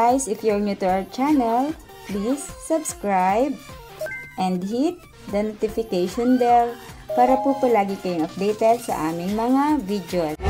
Guys, if you're new to our channel, please subscribe and hit the notification bell para po palagi kayong updated sa aming mga videos.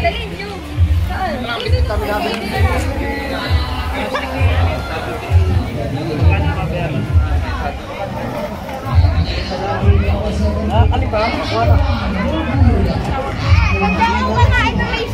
Dalhin nyo. Saan? Ganda mo ba na ito may